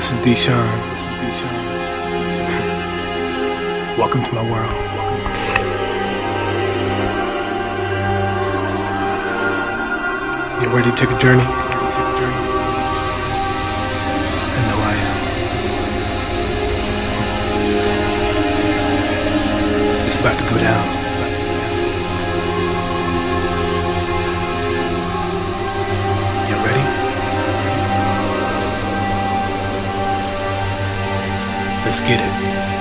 This is Deshaun. This is Deshaun. Welcome to my world. You ready to take a journey? Ready to take a journey? I know I am. It's about to go down. Let's get it.